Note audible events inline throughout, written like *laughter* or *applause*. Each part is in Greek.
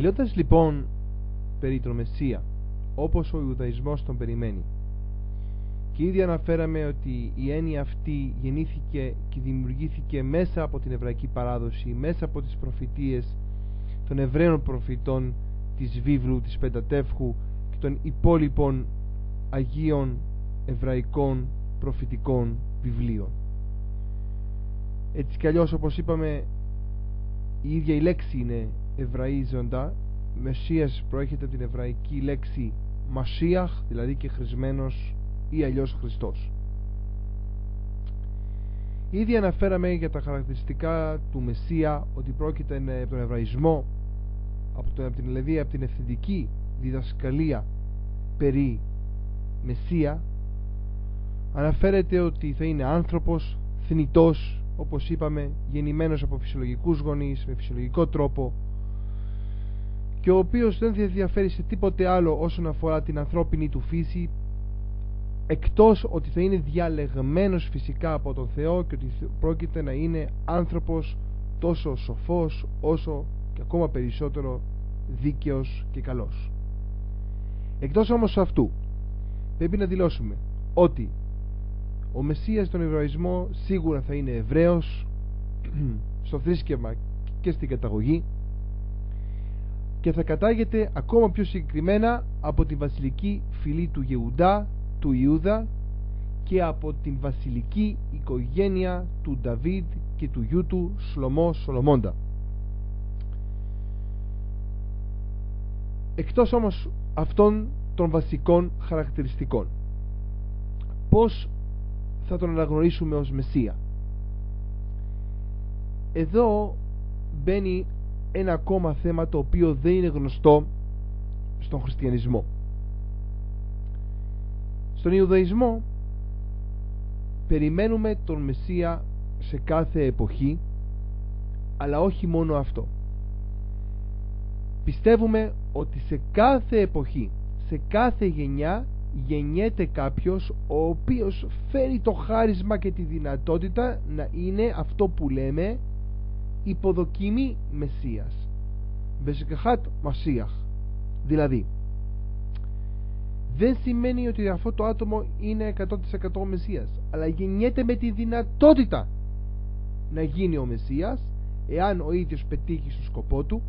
Μιλώντας λοιπόν περί τον Μεσσία, όπως ο Ιουδαϊσμός τον περιμένει, και ήδη αναφέραμε ότι η έννοια αυτή γεννήθηκε και δημιουργήθηκε μέσα από την εβραϊκή παράδοση, μέσα από τις προφητείες των Εβραίων προφητών της βίβλου, της Πεντατεύχου και των υπόλοιπων Αγίων Εβραϊκών προφητικών βιβλίων. Έτσι κι αλλιώς όπως είπαμε η ίδια η λέξη είναι εβραίζοντα Μεσσίας προέρχεται από την εβραϊκή λέξη Μασίαχ δηλαδή και χρησμένος ή αλλιώς Χριστός. Ήδη αναφέραμε για τα χαρακτηριστικά του Μεσσία ότι πρόκειται από τον Εβραϊσμό από, τον, από την δηλαδή από την ευθυντική διδασκαλία περί Μεσσία. Αναφέρεται ότι θα είναι άνθρωπος θνητός όπως είπαμε γεννημένος από φυσιολογικούς γονείς με φυσιολογικό τρόπο και ο οποίος δεν θα ενδιαφέρει σε τίποτε άλλο όσον αφορά την ανθρώπινη του φύση εκτός ότι θα είναι διαλεγμένος φυσικά από τον Θεό και ότι πρόκειται να είναι άνθρωπος τόσο σοφός όσο και ακόμα περισσότερο δίκαιος και καλός. Εκτός όμως αυτού πρέπει να δηλώσουμε ότι ο Μεσσίας στον Εβραϊσμό σίγουρα θα είναι Εβραίος *clears throat* στο θρήσκευμα και στην καταγωγή και θα κατάγεται ακόμα πιο συγκεκριμένα από τη βασιλική φυλή του Γεουντά, του Ιούδα και από την βασιλική οικογένεια του Νταβίδ και του γιού του Σλωμό Σολομώντα. Εκτός όμως αυτών των βασικών χαρακτηριστικών. Πώς θα τον αναγνωρίσουμε ως Μεσσία; Εδώ μπαίνει ένα ακόμα θέμα το οποίο δεν είναι γνωστό στον χριστιανισμό. Στον Ιουδαϊσμό περιμένουμε τον Μεσσία σε κάθε εποχή αλλά όχι μόνο αυτό. Πιστεύουμε ότι σε κάθε εποχή, σε κάθε γενιά γεννιέται κάποιος ο οποίος φέρει το χάρισμα και τη δυνατότητα να είναι αυτό που λέμε υποδοκιμή Μεσσίας. Βεσικαχάτ Μασίαχ. Δηλαδή δεν σημαίνει ότι αυτό το άτομο είναι 100% Μεσσίας αλλά γεννιέται με τη δυνατότητα να γίνει ο Μεσσίας εάν ο ίδιος πετύχει στο σκοπό του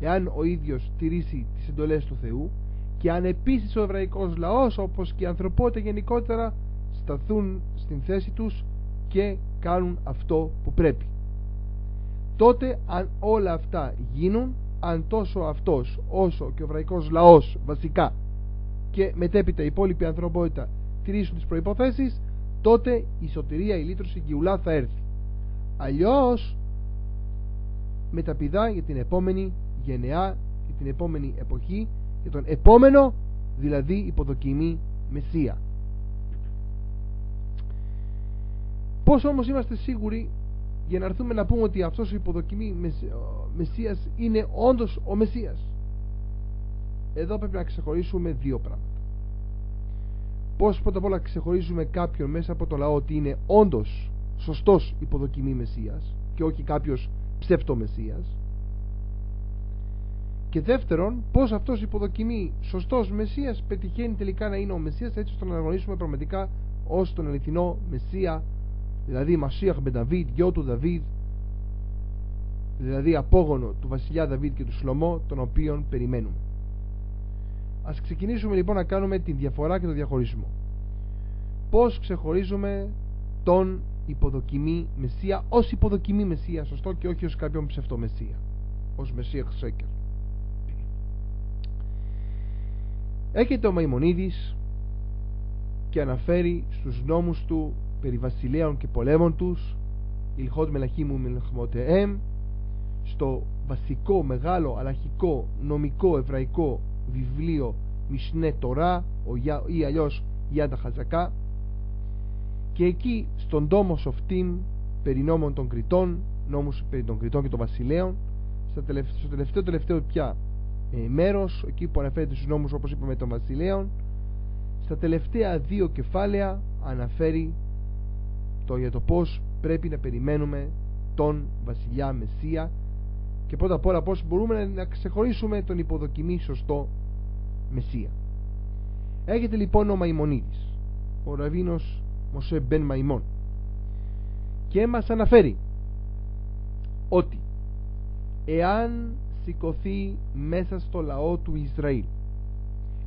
εάν ο ίδιος τηρήσει τις εντολές του Θεού και αν επίσης ο εβραϊκός λαός όπως και η ανθρωπότητα γενικότερα σταθούν στην θέση τους και κάνουν αυτό που πρέπει τότε αν όλα αυτά γίνουν αν τόσο αυτός όσο και ο εβραϊκός λαός βασικά και μετέπειτα η υπόλοιπη ανθρωπότητα τηρήσουν τις προϋποθέσεις τότε η σωτηρία, η λύτρωση, η γιουλά θα έρθει. Αλλιώς μεταπηδά για την επόμενη γενεά για την επόμενη εποχή για τον επόμενο δηλαδή υποδοκιμή Μεσσία. Πως όμως είμαστε σίγουροι για να έρθουμε να πούμε ότι αυτός ο υποδοκιμή Μεσσίας είναι όντως ο Μεσσίας. Εδώ πρέπει να ξεχωρίσουμε δύο πράγματα. Πως πρώτα απ' όλα ξεχωρίζουμε κάποιον μέσα από το λαό ότι είναι όντως σωστός υποδοκιμή Μεσσίας και όχι κάποιος ψεύτο Μεσσίας. Και δεύτερον, πώς αυτός υποδοκιμεί σωστός Μεσσίας πετυχαίνει τελικά να είναι ο Μεσσίας έτσι ώστε να αναγνωρίσουμε πραγματικά ως τον αληθινό Μεσσία, δηλαδή Μασίαχ Μπενταβίδ, γιο του Δαβίδ, δηλαδή απόγονο του βασιλιά Δαβίδ και του Σλωμό, τον οποίον περιμένουμε. Α ξεκινήσουμε λοιπόν να κάνουμε τη διαφορά και τον διαχωρισμό. Πώς ξεχωρίζουμε τον υποδοκιμή Μεσσία ως υποδοκιμή Μεσσία, σωστό και όχι ως κάποιον ψευτομεσσία, ως Μεσσία Σέκερ. Έρχεται ο Μαϊμονίδης και αναφέρει στους νόμους του περί βασιλέων και πολέμων τους Ιλχότ Μελαχήμου Μιλχμοτεέμ στο βασικό μεγάλο αλαχικό νομικό εβραϊκό βιβλίο Μισνέ Τωρά ή αλλιώς Γιάντα Χαζακά. Και εκεί στον τόμο Σοφτίμ περί νόμων των Κριτών νόμους περί των Κριτών και των Βασιλέων στο τελευταίο τελευταίο πια ε, μέρος εκεί που αναφέρεται στους νόμους όπως είπαμε των βασιλέων στα τελευταία δύο κεφάλαια αναφέρει το για το πως πρέπει να περιμένουμε τον βασιλιά Μεσσία και πρώτα απ' όλα πώς μπορούμε να ξεχωρίσουμε τον υποδοκιμή σωστό Μεσσία. Έχετε λοιπόν ο Μαϊμονίδης, ο Ραβίνος Μωσέ Μπεν Μαϊμόν και μας αναφέρει ότι εάν σηκωθεί μέσα στο λαό του Ισραήλ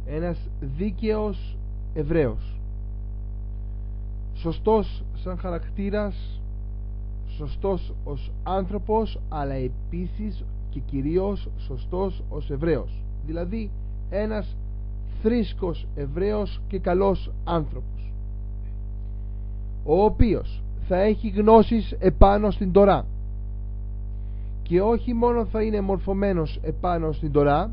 ένας δίκαιος Εβραίος σωστός σαν χαρακτήρας σωστός ως άνθρωπος αλλά επίσης και κυρίως σωστός ως Εβραίος. Δηλαδή ένας θρήσκος Εβραίος και καλός άνθρωπος. Ο οποίος θα έχει γνώσεις επάνω στην Τωρά. Και όχι μόνο θα είναι μορφωμένος επάνω στην Τωρά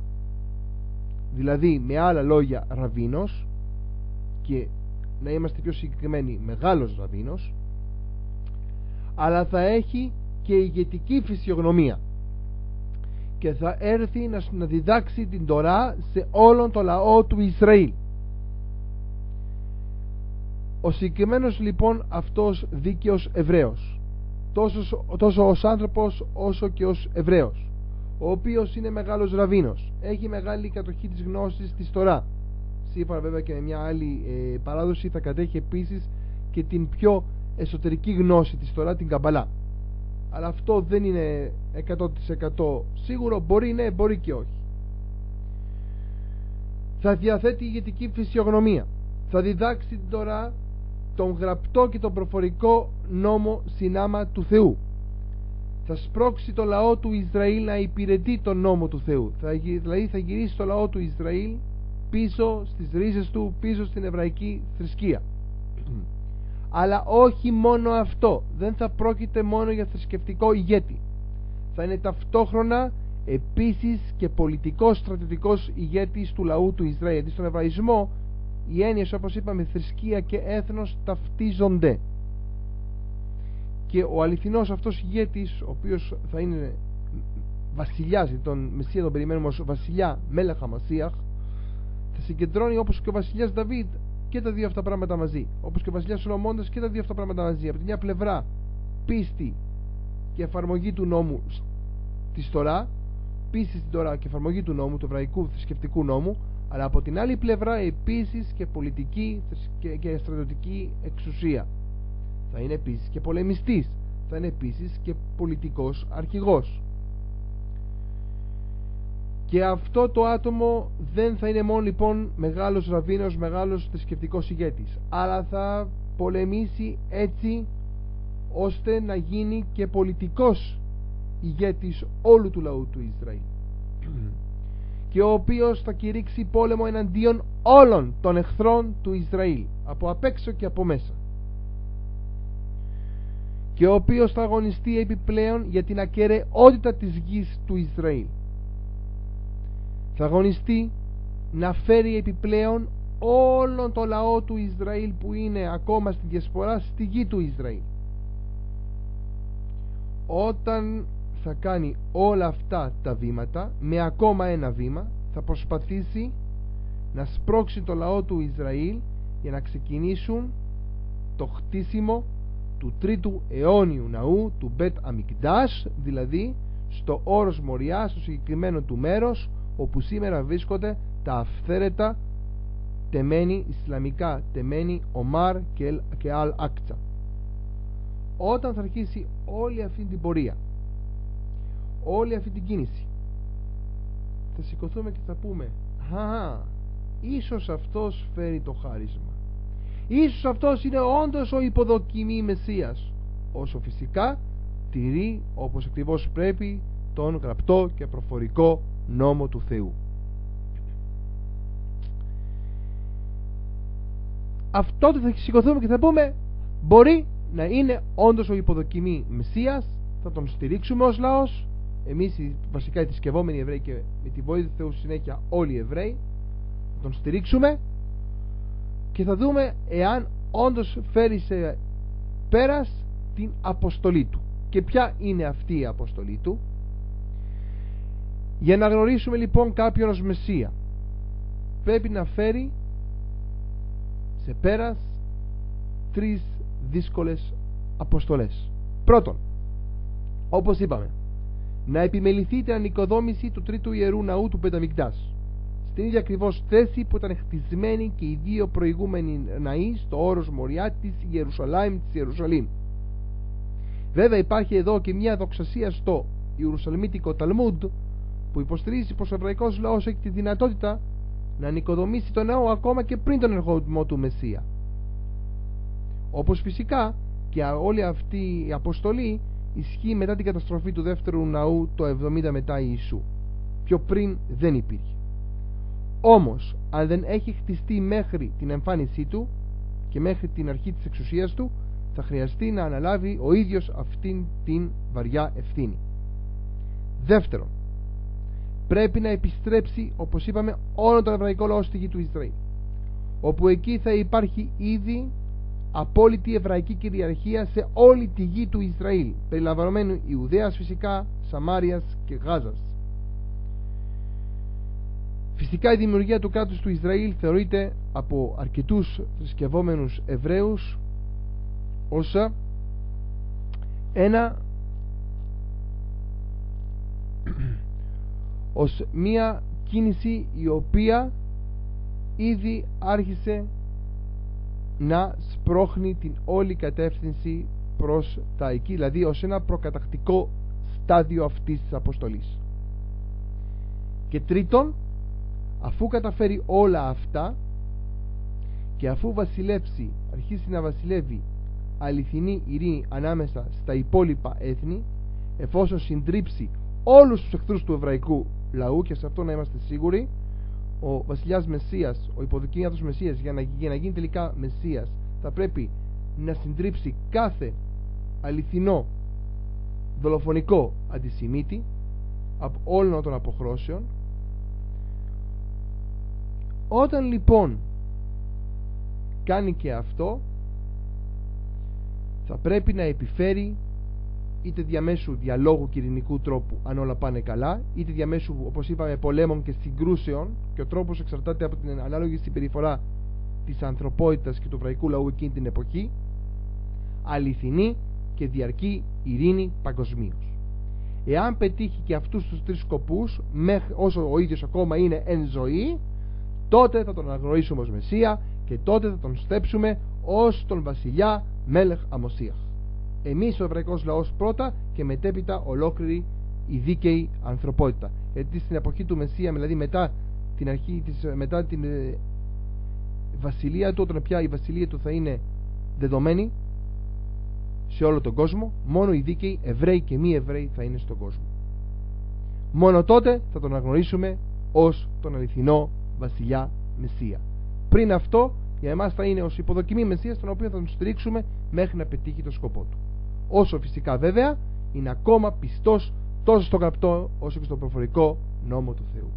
δηλαδή με άλλα λόγια ραβίνος και να είμαστε πιο συγκεκριμένοι μεγάλος ραβίνος αλλά θα έχει και ηγετική φυσιογνωμία. Και θα έρθει να διδάξει την Τωρά σε όλον το λαό του Ισραήλ. Ο συγκεκριμένος λοιπόν αυτός δίκαιος Εβραίος. Τόσος, τόσο ως άνθρωπος όσο και ως Εβραίος. Ο οποίος είναι μεγάλος ραβίνος. Έχει μεγάλη κατοχή της γνώσης της Τωρά σύμφωνα βέβαια και με μια άλλη ε, παράδοση θα κατέχει επίσης και την πιο εσωτερική γνώση της Τωρά την Καμπαλά. Αλλά αυτό δεν είναι 100% σίγουρο μπορεί ναι μπορεί και όχι. Θα διαθέτει ηγετική φυσιογνωμία. Θα διδάξει την Τωρά τον γραπτό και τον προφορικό νόμο συνάμα του Θεού. Θα σπρώξει το λαό του Ισραήλ να υπηρετεί τον νόμο του Θεού. Θα, δηλαδή θα γυρίσει το λαό του Ισραήλ πίσω στις ρίζες του πίσω στην εβραϊκή θρησκεία. Αλλά όχι μόνο αυτό. Δεν θα πρόκειται μόνο για θρησκευτικό ηγέτη. Θα είναι ταυτόχρονα επίσης και πολιτικός στρατιωτικός ηγέτης του λαού του Ισραήλ. Στον Εβραϊσμό οι έννοιες όπως είπαμε θρησκεία και έθνος ταυτίζονται. Και ο αληθινός αυτός ηγέτης ο οποίος θα είναι βασιλιάς τον Μεσσία τον περιμένουμε ως βασιλιά Μέλεχα Μασίαχ θα συγκεντρώνει όπως και ο βασιλιάς Δαβίδ και τα δύο αυτά πράγματα μαζί όπως και ο βασιλιάς Σολομώντας και τα δύο αυτά πράγματα μαζί από τη μια πλευρά πίστη και εφαρμογή του νόμου στη Στορά πίστη στην Τωρά και εφαρμογή του νόμου του εβραϊκού θρησκευτικού νόμου αλλά από την άλλη πλευρά επίσης και πολιτική και στρατιωτική εξουσία. Θα είναι επίσης και πολεμιστής, θα είναι επίσης και πολιτικός αρχηγός. Και αυτό το άτομο δεν θα είναι μόνο λοιπόν μεγάλος ραβίνος, μεγάλος θρησκευτικός ηγέτης, αλλά θα πολεμήσει έτσι ώστε να γίνει και πολιτικός ηγέτης όλου του λαού του Ισραήλ. *clears throat* Και ο οποίος θα κηρύξει πόλεμο εναντίον όλων των εχθρών του Ισραήλ από απ' έξω και από μέσα. Και ο οποίος θα αγωνιστεί επιπλέον για την ακαιρεότητα της γης του Ισραήλ θα αγωνιστεί να φέρει επιπλέον όλον το λαό του Ισραήλ που είναι ακόμα στη διασπορά στη γη του Ισραήλ. Όταν θα κάνει όλα αυτά τα βήματα με ακόμα ένα βήμα θα προσπαθήσει να σπρώξει το λαό του Ισραήλ για να ξεκινήσουν το χτίσιμο του τρίτου αιώνιου ναού του Μπετ Αμικντάς δηλαδή στο όρος Μοριάς στο συγκεκριμένο του μέρος όπου σήμερα βρίσκονται τα αυθαίρετα τεμένη, ισλαμικά τεμένη Ομάρ και Αλ Άκτσα. Όταν θα αρχίσει όλη αυτή την πορεία όλη αυτή την κίνηση θα σηκωθούμε και θα πούμε «Α, ίσως αυτός φέρει το χάρισμα. Ίσως αυτός είναι όντως ο υποδοκιμή Μεσσίας όσο φυσικά τηρεί όπως ακριβώς πρέπει τον γραπτό και προφορικό νόμο του Θεού. Αυτό θα σηκωθούμε και θα πούμε μπορεί να είναι όντως ο υποδοκιμή Μεσσίας θα τον στηρίξουμε ως λαός. Εμείς βασικά οι θρησκευόμενοι Εβραίοι και με τη βοήθεια του Θεού συνέχεια όλοι οι Εβραίοι θα τον στηρίξουμε και θα δούμε εάν όντως φέρει σε πέρας την αποστολή του. Και ποια είναι αυτή η αποστολή του; Για να γνωρίσουμε λοιπόν κάποιον ως Μεσσία. Πρέπει να φέρει σε πέρας τρεις δύσκολες αποστολές. Πρώτον όπως είπαμε να επιμεληθεί την ανοικοδόμηση του τρίτου ιερού ναού του Πενταμικδάς στην ίδια ακριβώς θέση που ήταν χτισμένοι και οι δύο προηγούμενοι ναοί στο όρος Μοριά της Ιερουσαλήμ της Ιερουσαλήμ. Βέβαια υπάρχει εδώ και μια δοξασία στο Ιερουσαλμίτικο Ταλμούντ που υποστηρίζει πως ο εβραϊκός λαός έχει τη δυνατότητα να νοικοδομήσει τον ναό ακόμα και πριν τον ερχομό του Μεσσία. Όπως φυσικά και όλη αυτή η αποστολή ισχύει μετά την καταστροφή του δεύτερου ναού το 70 μετά Ιησού. Πιο πριν δεν υπήρχε. Όμως, αν δεν έχει χτιστεί μέχρι την εμφάνισή του και μέχρι την αρχή της εξουσίας του, θα χρειαστεί να αναλάβει ο ίδιος αυτήν την βαριά ευθύνη. Δεύτερον, πρέπει να επιστρέψει, όπως είπαμε, όλο τον εβραϊκό λαό στη γη του Ισραήλ, όπου εκεί θα υπάρχει ήδη απόλυτη εβραϊκή κυριαρχία σε όλη τη γη του Ισραήλ, περιλαμβανομένου Ιουδαίας φυσικά, Σαμάριας και Γάζας. Φυσικά η δημιουργία του κράτους του Ισραήλ θεωρείται από αρκετούς θρησκευόμενους Εβραίους ως ένα ως μία κίνηση η οποία ήδη άρχισε να σπρώχνει την όλη κατεύθυνση προς τα εκεί δηλαδή ως ένα προκατακτικό στάδιο αυτής της αποστολής. Και τρίτον αφού καταφέρει όλα αυτά και αφού βασιλεύσει αρχίσει να βασιλεύει αληθινή ειρήνη ανάμεσα στα υπόλοιπα έθνη εφόσον συντρίψει όλους τους εχθρούς του εβραϊκού λαού και σε αυτό να είμαστε σίγουροι. Ο βασιλιάς Μεσσίας, ο υποδικήματος Μεσσίας για να, για να γίνει τελικά Μεσσίας θα πρέπει να συντρίψει κάθε αληθινό δολοφονικό αντισημίτη από όλων των αποχρώσεων. Όταν λοιπόν κάνει και αυτό θα πρέπει να επιφέρει είτε διαμέσου διαλόγου και ειρηνικού τρόπου αν όλα πάνε καλά είτε διαμέσου όπως είπαμε πολέμων και συγκρούσεων και ο τρόπος εξαρτάται από την ανάλογη συμπεριφορά της ανθρωπότητας και του εβραϊκού λαού εκείνη την εποχή αληθινή και διαρκή ειρήνη παγκοσμίως. Εάν πετύχει και αυτούς τους τρεις σκοπούς μέχρι όσο ο ίδιος ακόμα είναι εν ζωή τότε θα τον αναγνωρίσουμε ως Μεσσία και τότε θα τον στέψουμε ως τον βασιλιά Μέλεχ Αμοσίαχ. Εμείς ο εβραϊκός λαός πρώτα και μετέπειτα ολόκληρη η δίκαιη ανθρωπότητα. Γιατί στην εποχή του Μεσσία, δηλαδή μετά την αρχή της, μετά την ε, βασιλεία του, όταν πια η βασιλεία του θα είναι δεδομένη σε όλο τον κόσμο, μόνο οι δίκαιοι Εβραίοι και μη Εβραίοι θα είναι στον κόσμο. Μόνο τότε θα τον αναγνωρίσουμε ως τον αληθινό βασιλιά Μεσσία. Πριν αυτό, για εμάς θα είναι ως υποδοκιμή Μεσσίας, τον οποίο θα τον στηρίξουμε μέχρι να πετύχει το σκοπό του. Όσο φυσικά βέβαια είναι ακόμα πιστός τόσο στο γραπτό όσο και στο προφορικό νόμο του Θεού.